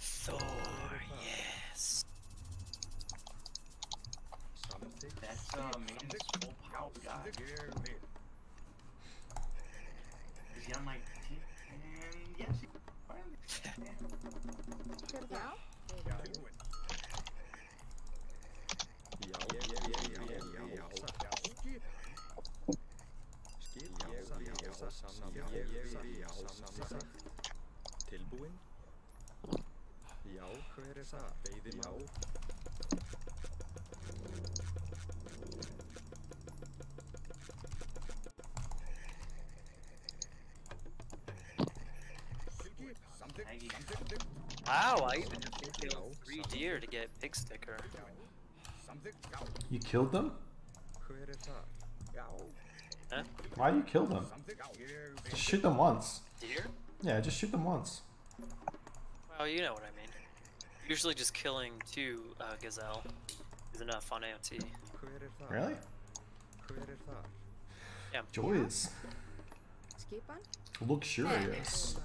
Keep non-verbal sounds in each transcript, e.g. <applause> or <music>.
Thor, yes. That's uh, Maiden's full power guy. Is he on my team? And yes, he finally. Ja. Tilbúin? Já, hver er það? Veiði má. Maggie. Wow, I even have to kill three deer to get pig sticker. You killed them? Hver. Huh? Why you kill them? Just shoot them once. Deer? Yeah, just shoot them once. Well, you know what I mean. Usually just killing two uh, gazelle is enough on AOT. Hver? Really? Hver það? Yeah. Joys. Luxurious.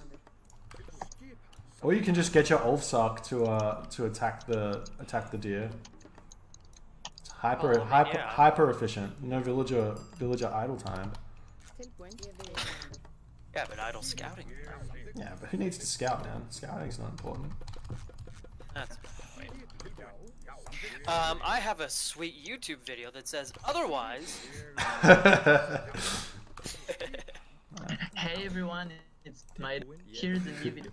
Or you can just get your Ulfsark to uh to attack the attack the deer. It's hyper Oh, hyper yeah. hyper efficient. No villager villager idle time. Yeah, but idle scouting. Yeah, but who needs to scout, man? Scouting's not important. That's. Um, I have a sweet YouTube video that says otherwise. <laughs> Hey everyone, it's my here's the new video.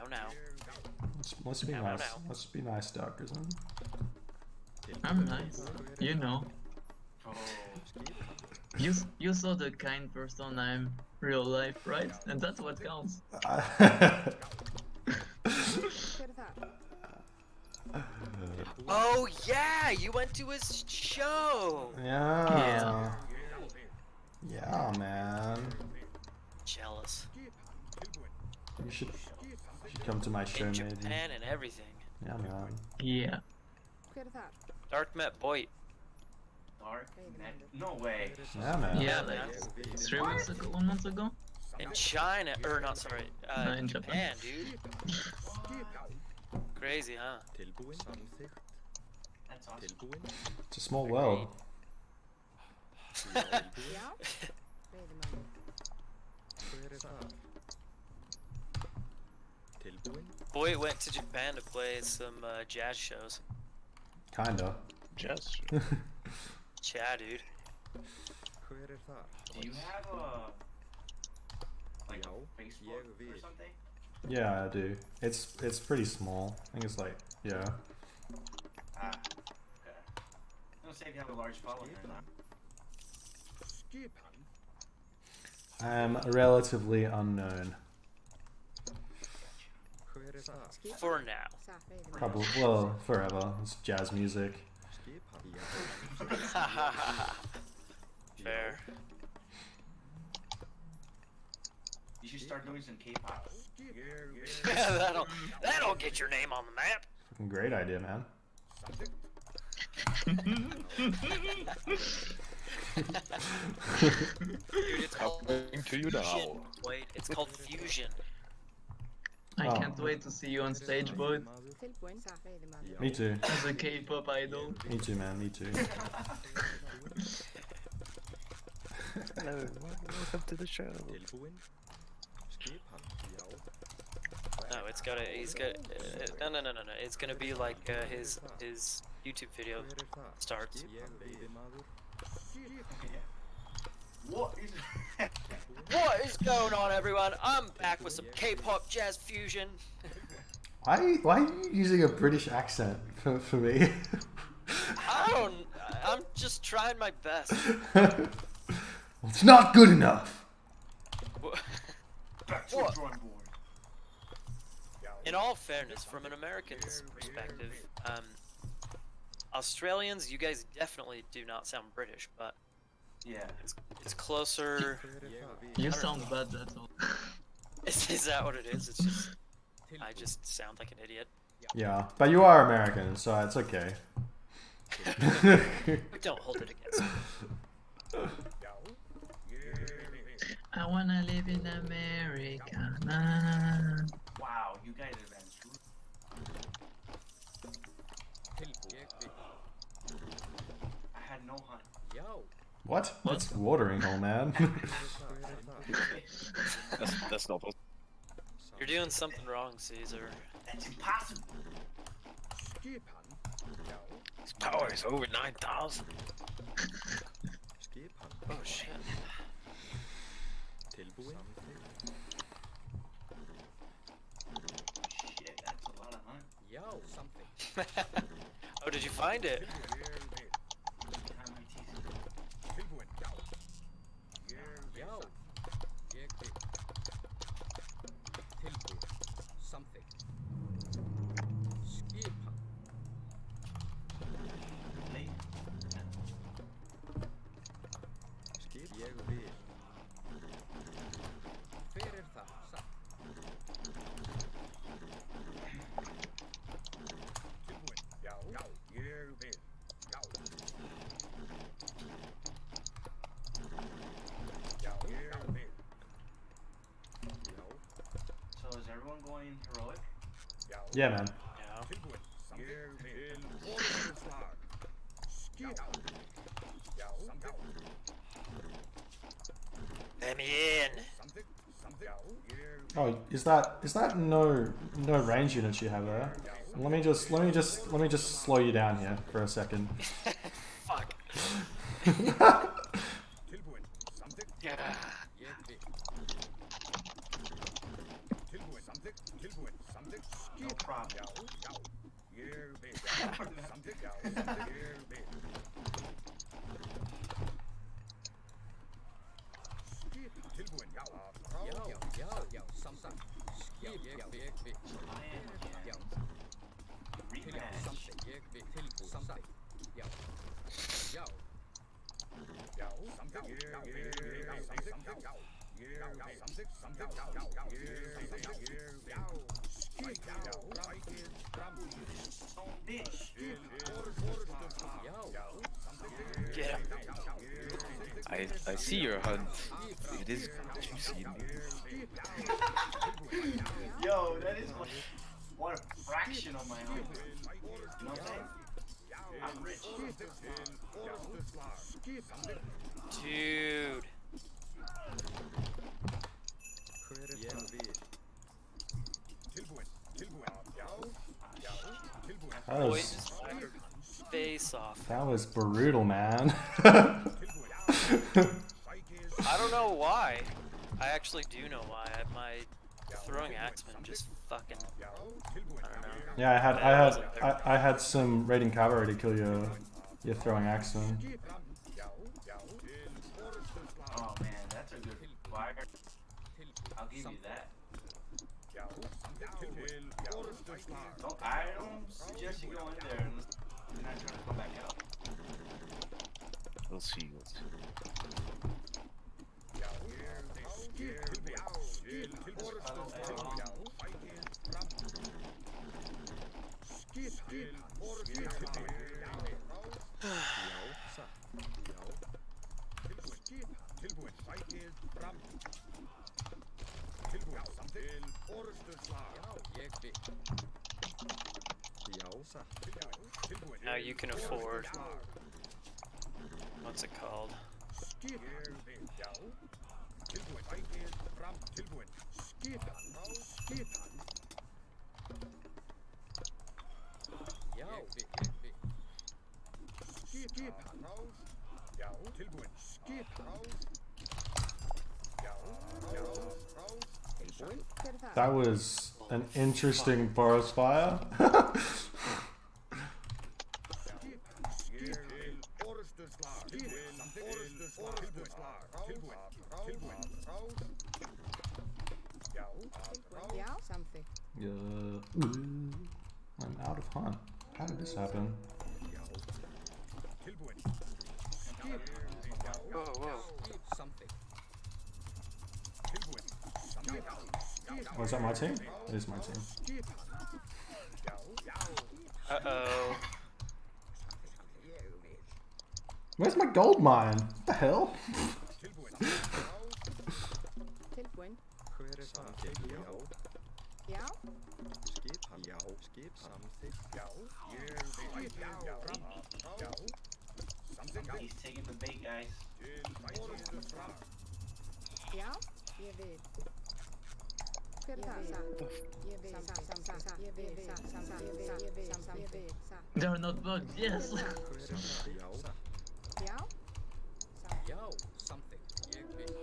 Now, now. Let's, let's be Now, now, nice. now. Let's be nice, Darkerson. I'm nice, you know. Oh, You you saw the kind person I'm real life, right? And that's what counts. Hver <laughs> það? Oh yeah, you went to his show. yeah. Yeah, yeah man. Jealous. You should come to my show, In maybe. Japan and everything. Yeah, man. Yeah. Hver? Dark Met Boy. dark. Net. No way. Yeah, man. Yeah, like three months ago, one month ago. In China, or not sorry, uh, No, in Japan, Japan. dude. <laughs> Crazy, huh? Tilbúin? Samþykkt? That's awesome. It's a small world. <laughs> <laughs> Já. Veiðimaður. Hver það? Tilbúin? Boit went to Japan to play some uh, jazz shows. Kinda. Just <laughs> Yeah, dude. Hver það? Do you have a like a Facebook or something? Yeah, I do. It's it's pretty small. I think it's like yeah. Ah, okay. I don't say if you have a large following or not. I'm relatively unknown. Hver er það? Skipan? For now. Probably well forever. It's jazz music. <laughs> Fair. You should start doing some K-pop. that'll that'll get your name on the map. Fucking great idea, man. Dude, it's called coming to you now. Wait, it's called fusion. I Oh. can't wait to see you on stage, boy, Tilbúin. Satt veiðimaður. Me too. as a K-pop idol. Me too, man. Me too. Hello, welcome to the show. Tilbúin? Skipan? Já. No, it's gotta. He's got. Uh, no, no, no, no, no. It's gonna be like uh, his his YouTube video Hver starts. What is? <laughs> What is going on, everyone? I'm back with some K-pop jazz fusion. Why why are you using a British accent for, for me? I don't. I'm just trying my best. <laughs> it's not good enough. Back What? In all fairness, from an American's perspective, um, Australians, you guys definitely do not sound British, but Yeah. it's it's closer. Hver er? You sound bad, that's all. <laughs> Is, is that what it is? It's just I just sound like an idiot. Yeah, but you are American, so it's okay. <laughs> Don't hold it against me. I wanna live in America. Na, na, na, na. Wow, you guys are been screwed. I had no hunt. Yo. What? That's watering hole, man. <laughs> That's, that's not possible. You're doing something wrong, Caesar. That's impossible. His power is over 9,000. Skiphan. Oh shit. Tilbúin. Shit, that's a lot of hunt. Yo. Something. <laughs> oh, did you find it? Behind my teeth. Yo. Ég vil. Tilbúin. Something. Skiphan. Late. Skip. Ég vil. Hver er það? Satt. Já. So is everyone going heroic? yeah, man. Yeah. Let me in. Oh, is that is that no no range units you have there? Let me just let me just let me just slow you down here for a second. <laughs> Fuck. <laughs> Yeah. Ég vil. No problem. Já. Já. Já. Something. Skip. Ég vil. Ég vil. Já. Rematch. Something. Ég vil. Tilbúin. Something. Já. Já. Him. I, I see your hunt. It is juicy. <laughs> Yo, that is like what a fraction of my hunt. You know what I'm saying? I'm rich. Dude. Hver það? Ég vil. That was face off. that was brutal, man. I don't know why. I actually do know why. I- My throwing axeman just fucking. I don't know. yeah, I had I had I, I had some raiding cavalry to kill your your throwing axeman. Oh man, that's a good fire. I'll give you that. Don't, I don't suggest you go in there and you're not trying to come back out. We'll see. We'll see. Ég vil. Já. Satt. Now you can afford. What's it called? Já. Ég vil. Ég vil. Tilbúin. Hver er það? That was an interesting forest fire. Já, samþykkt. yeah. I'm out of hunt. How did this happen? Whoa, whoa. Something. Oh, is that my team? It is my team. Uh oh. Where's my gold mine? What the hell? Tilbúin. Hver samþykkt? Já. Já. Skipan. Já. Skip. Samþykkt. Já. He's taking the bait, guys. Já. Ég vil. Er. They are not bugged, yes! Hver er samþykkt? Já. Já. Satt. Já. Samþykkt. Ég vil.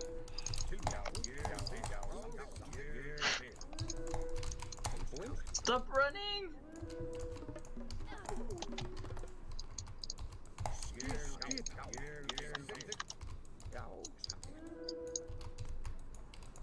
Tilbúin. Stop running! Já.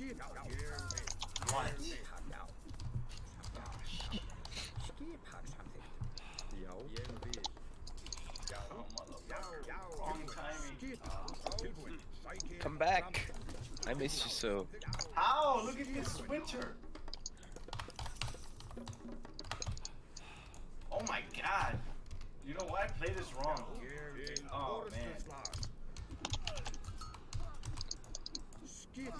Oh, motherfucker. Wrong timing. Come back. I miss you so. How? Look at this winter. Oh my god. You know what? I played this wrong. Oh man. Any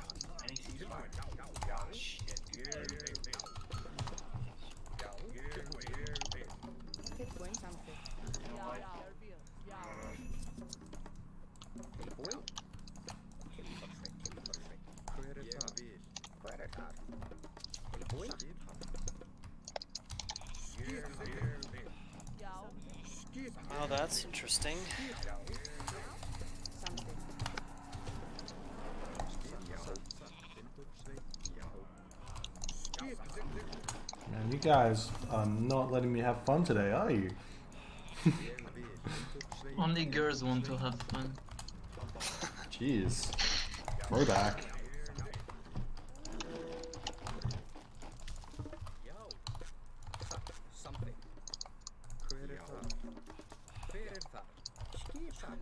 Oh, that's interesting. Man, you guys are not letting me have fun today, are you? <laughs> Only girls want to have fun. Jeez. Throwback. Samþykkt. Hver er það? Hver er það? Skipan.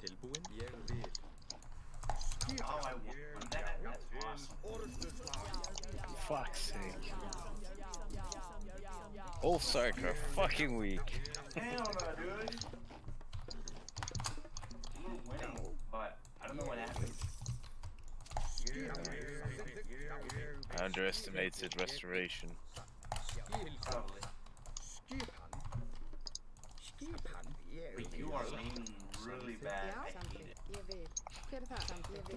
Tilbúin. Ég vil. Oh, I won that. That's awesome. Fuck's sake. Ulfsark are fucking weak. Hell no, dude. We were winning, but I don't know what happened. I underestimated restoration. Probably. Skipan. Ég But you are leaning really bad. Já. I hate Samþykkt. it. Ég vil. Hver er það? Samþykkt. Ég vil.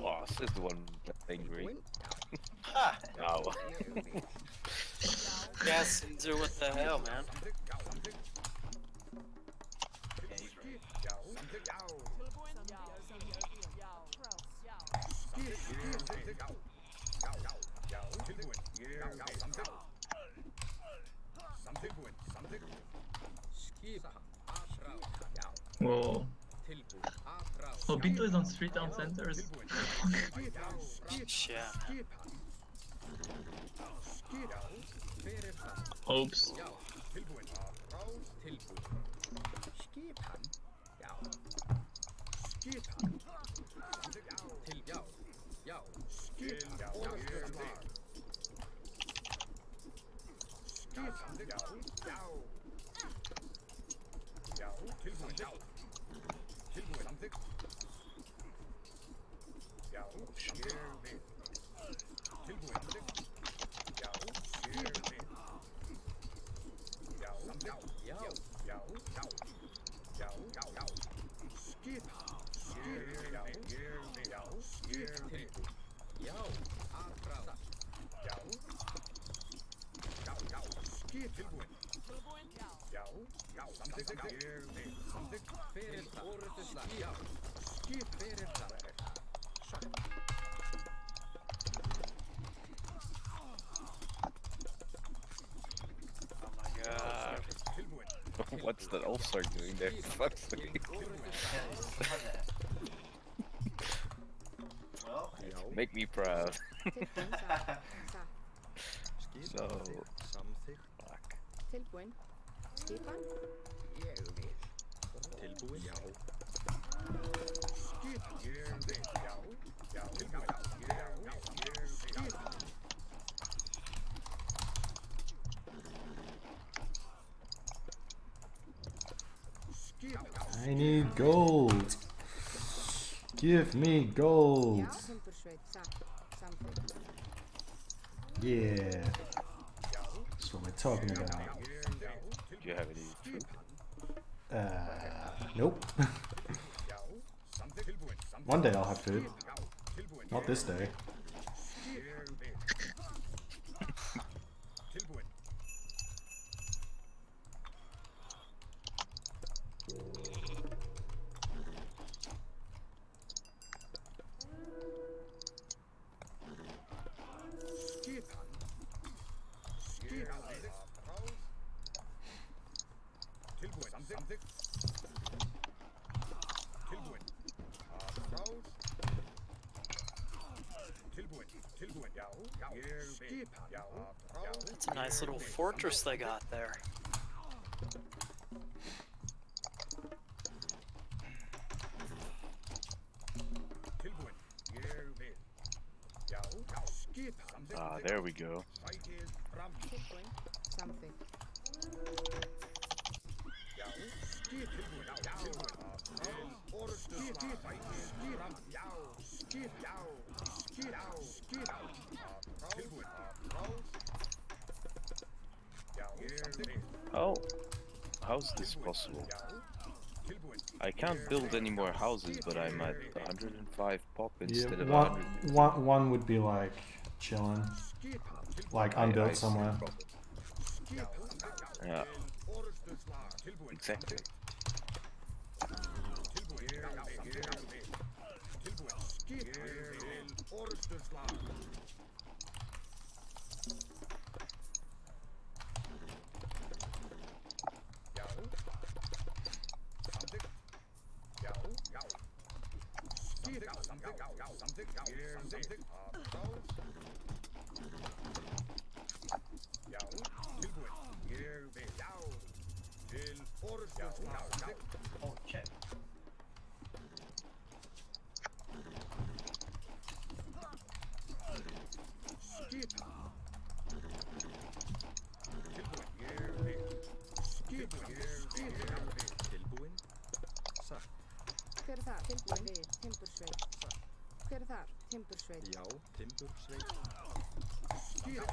Oh, says the one playing green. Tilbúin. Ha! Wow. Ég vil. Yes, do what the hell, man. Yeah, he's right. Skipan. Afráð. Já. Whoa. Tilbúin. Afráð. Obito is on street town centers. Yeah. Hver Skip fyrir það. Skip fyrir það. Oh <laughs> What's that Ulfsark doing there? <laughs> Fuck's sake. Make me proud. <laughs> so. Something. Fuck. Tilbúin. Skipan? Tilbúin? Já. I need gold. Give me gold. Yeah. That's what we're talking about. Do you have any? Uh, One day I'll have food. Not this day. interest they got there. How? How's this possible? I can't build any more houses, but I'm at 105 pop instead yeah, one, of 100. One, one would be like chilling, like unbuilt I, I somewhere. Yeah, exactly. Oh, check. Skip. Skip. Skip. Tilbúinn. Satt. Hver er það? Tilbúinn. Tilbúinn. Timbursveit Já, Timbursveit Skip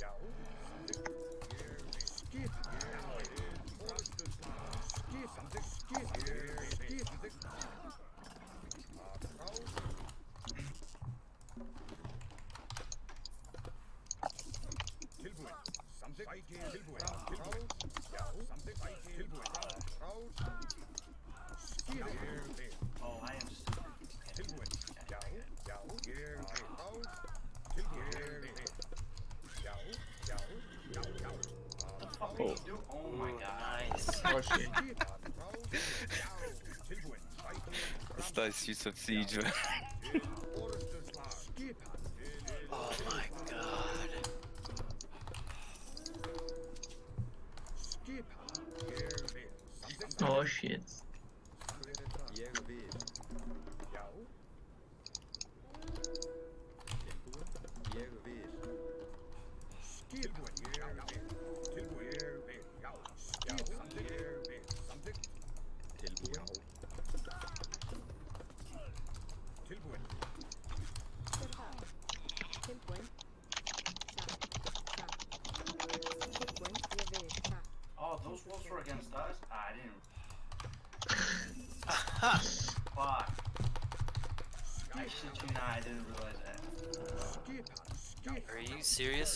Já Skip Skip Skip Skip Tilbúinn Samþygg Tilbúinn Já, samþygg Tilbúinn Ráð Skip nice use of siege. oh my god. Oh shit.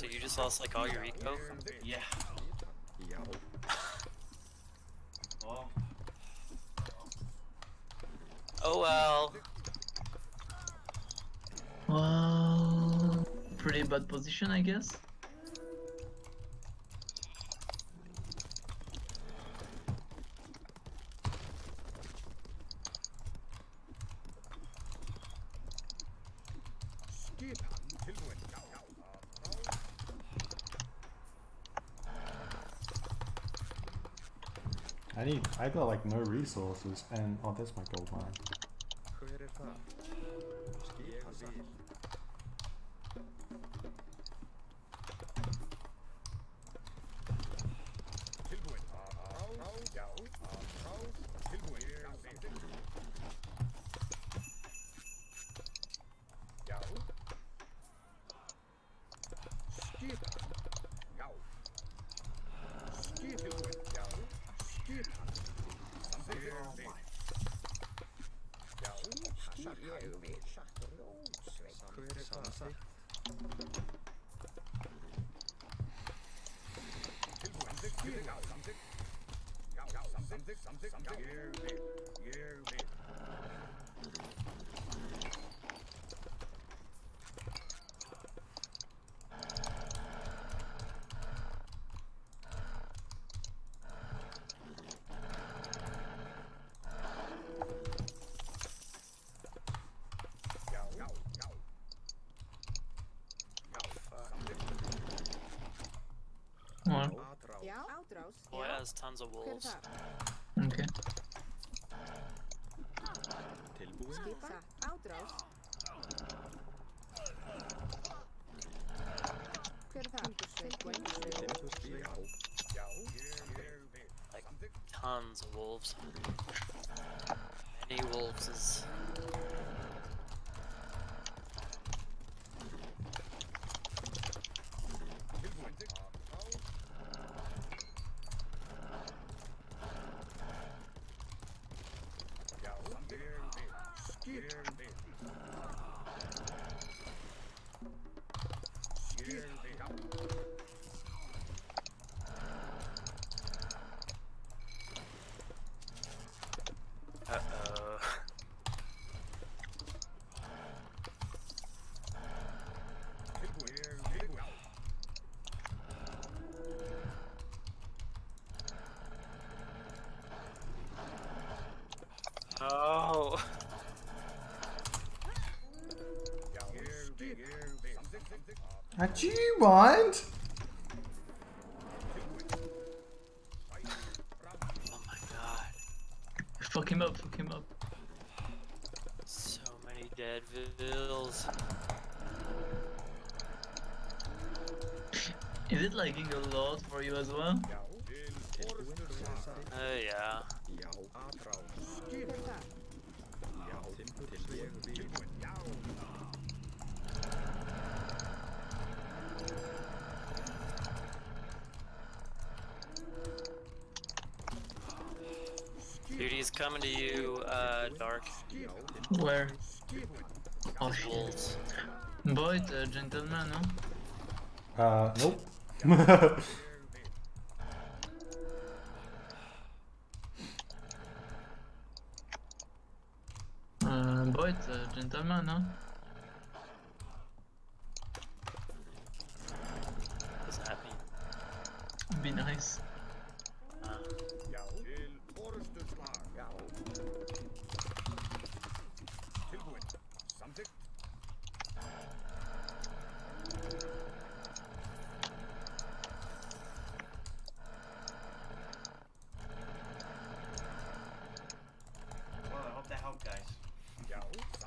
so you just lost like all your eco? Yeah. Yo. Oh well. Well, pretty bad position, I guess. I got like no resources and oh, there's my gold mine. has tons of wolves. Okay. Like, tons of wolves. Many wolves is Do you mind? Oh my god. Fuck him up, fuck him up. So many dead vills. <laughs> Is it lagging a lot for you as well? Uh, yeah. coming to you, uh, Dark. Where? Oh, On walls. Boy, a gentleman, no? Uh, nope. <laughs> Uh, Boit, uh, gentleman, no? guys. Yo.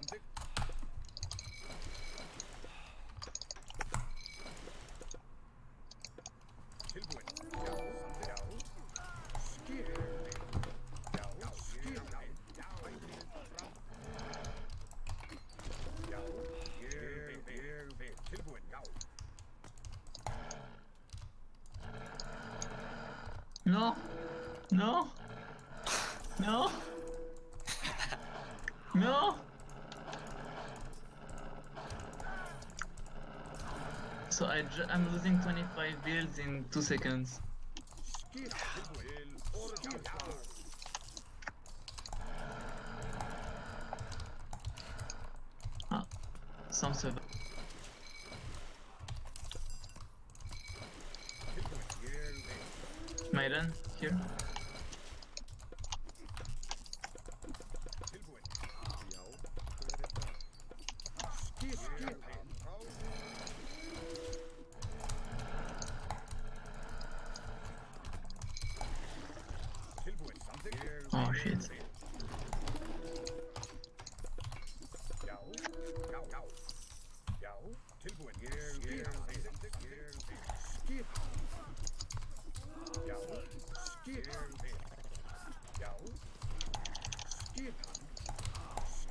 I am losing 25 builds in 2 seconds. Oh, shit.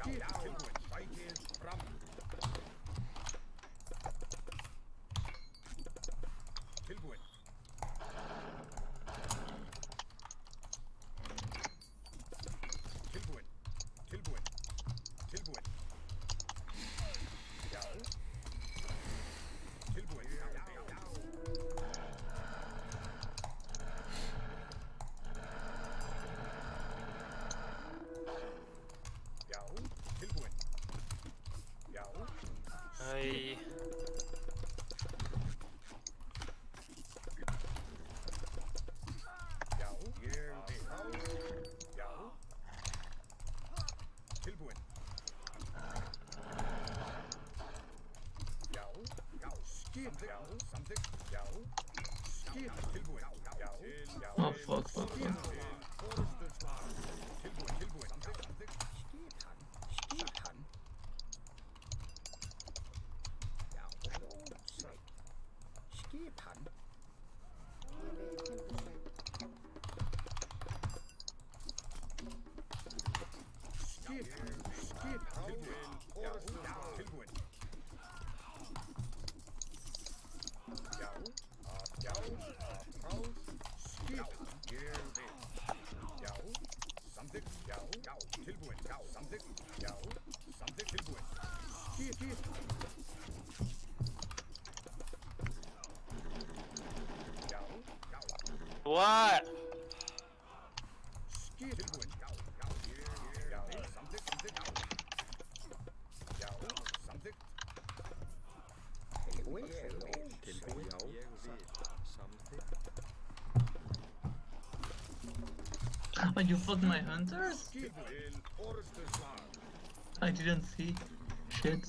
I... Oh fuck, fuck, fuck. What? Oh, you fucked my hunters? I didn't see. Shit.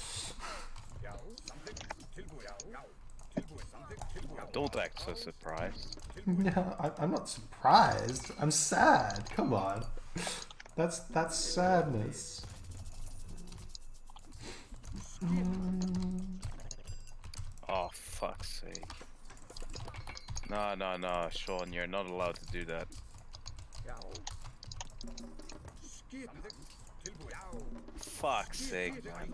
Don't act so surprised. <laughs> No, I, I'm not surprised. I'm sad. Come on. That's that's sadness. Mm. Oh, fuck's sake. No, no, no, Sean, you're not allowed to do that. Fuck's sake, man.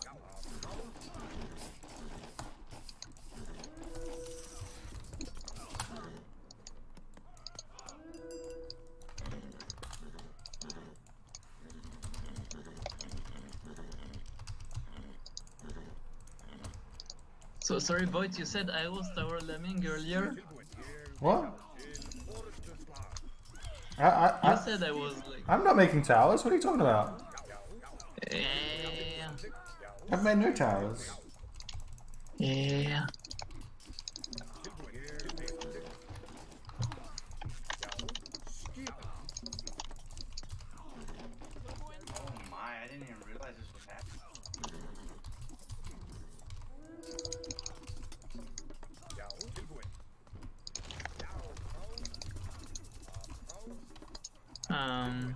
sorry, Void, you said I was Tower Lemming earlier? What? I, I, I, said I was like. I'm not making towers. What are you talking about? Yeah. I've made no towers. Yeah. Oh my, I didn't even realize this was happening. Um.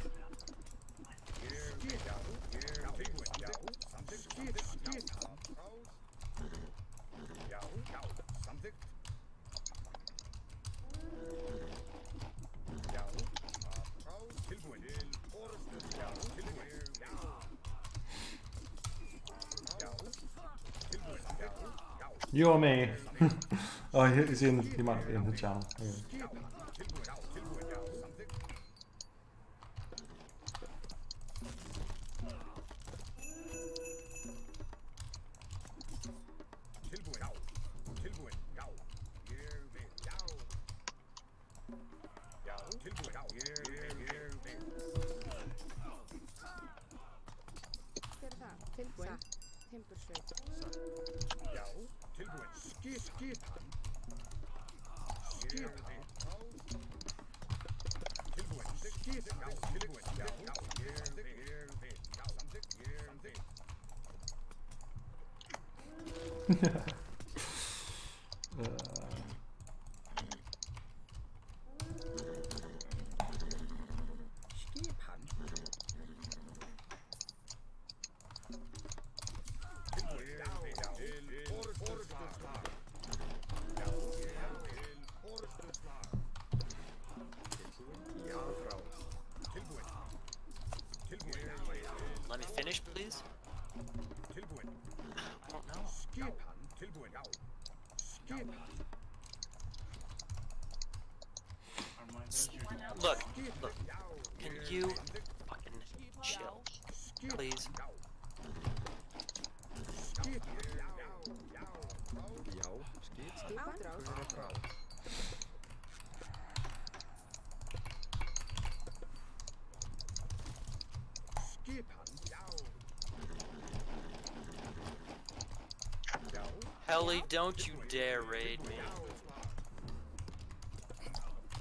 You or me? <laughs> oh, he- he's in. He might be in the channel. Hver er það? Tilbúin. Timbursveit. Let me finish, please. I don't know. Look, look. Can you fucking chill, please? Átráð. Helly, don't you dare raid me.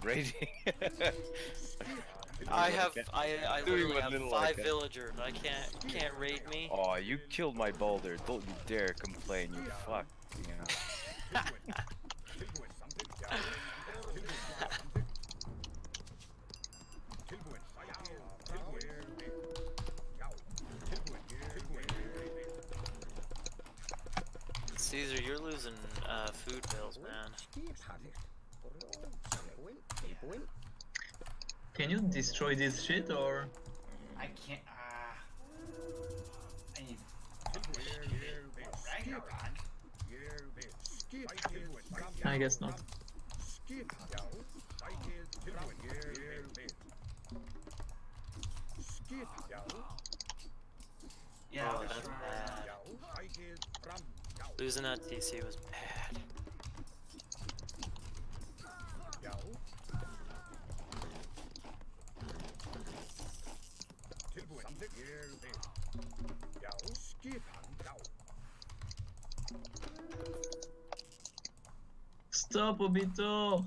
Raiding. <laughs> I have, I, I literally have five villagers. I can't, can't raid me. Oh, you killed my boulder. Don't you dare complain, you fuck. You know. <laughs> Caesar, you're losing uh, food bills, man. Can you destroy this shit or? I can't. Ah. I need. I guess not. Yeah, Oh, for that's bad. Losing that TC was bad. Stop, Obito!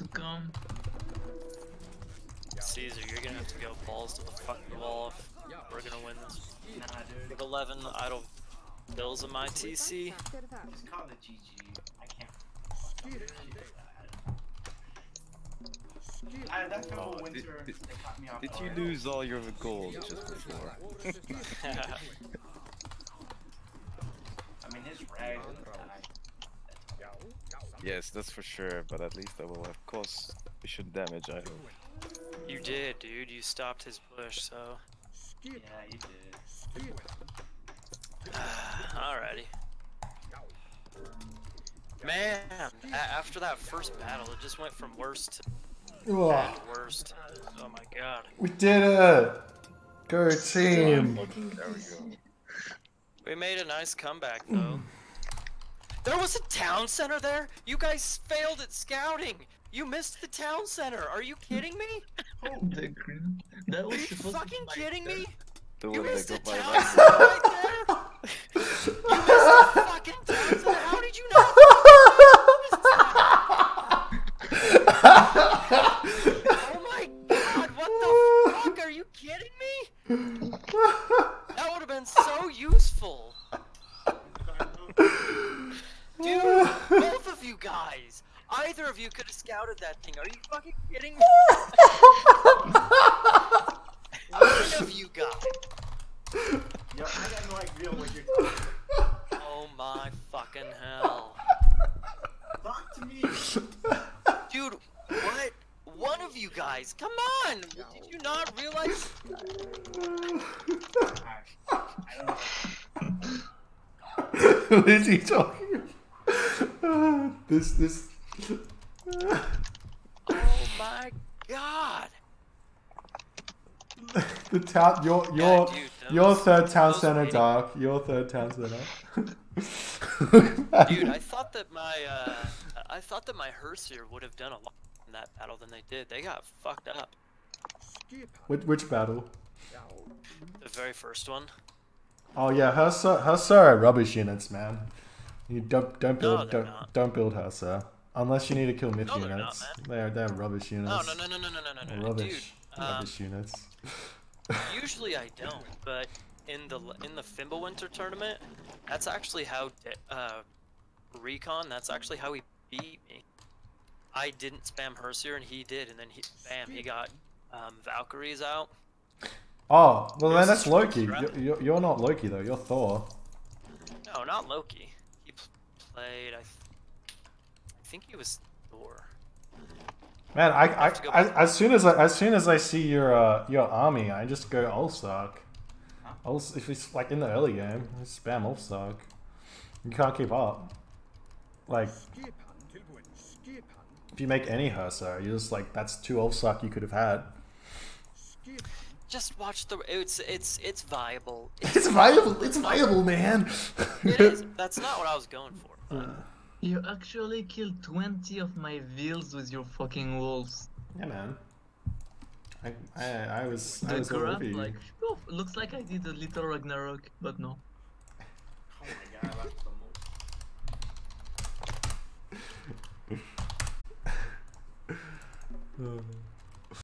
To come. Caesar, you're gonna have to go balls to the fucking wall if we're gonna win this. Nah, dude. With 11 idle bills in my TC. Hver er það? Just call it GG. I can't. fuck up. I, that film Oh, did- winter, did- they caught me off Did you lose all your gold just <laughs> before? I mean, his rag died. Yes, that's for sure, but at least I will have caused sufficient damage, I hope. you did, dude. You stopped his push, so. Yeah, you did. <sighs> Alrighty. Man, after that first battle, it just went from worst to Ugh, worst. Oh my god. we did it! Go team! There we go. We made a nice comeback though. <clears throat> There was a town center there? You guys failed at scouting! You missed the town center! Are you kidding me? <laughs> Oh, the green. That Are was you supposed fucking to be my kidding me? The You one they missed go the by town right center right there! <laughs> You missed the fucking town center! How did you not? Oh my god, what the fuck? Are you kidding me? That would have been so useful. Dude, both of you guys. Either of you could have scouted that thing. Are you fucking kidding me? One of you guys. Yo, I got no idea what you're <laughs> talking Oh my fucking hell. about. Talk to me. Dude, what? One of you guys. Come on. Did you not realize? I <laughs> what is he talking <laughs> this, this. Oh my god. the town, your, your, dude, your third town center, Dark. Your third town center. Dude, I thought that my uh, I thought that my Hersir would have done a lot in that battle than they did. They got fucked up. which, which battle? The very first one. Oh yeah, her her are rubbish units, man. You don't don't build no, don't, don't build Unless you need to kill myth no, units. Not, they are they're rubbish oh, units. No no no no no no no. rubbish Dude, rubbish um, units. usually I don't, but in the in the Fimbulwinter tournament, that's actually how uh, Recon. That's actually how he beat me. I didn't spam Hersir and he did, and then he bam he got um, Valkyries out. Oh well, then that's Loki. You're, you're not Loki though. You're Thor. No, not Loki. He pl- played. I, th- I think he was Thor. Man, I, I, have I as soon as I, as soon as I see your uh, your army, I just go Ulfsark. Ulf, if it's like in the early game, I spam Ulfsark. You can't keep up. Like if you make any Hersir, you're just like that's two Ulfsark you could have had. Just watch the. It's it's it's viable. <laughs> It's viable. It's viable, man. It is. That's not what I was going for. But- You actually killed 20 of my veals with your fucking wolves. yeah, man. I, I, I was I The was grab, like, phew, looks like I did a little Ragnarok, but no. Oh my god, I left the most. Uh, <laughs>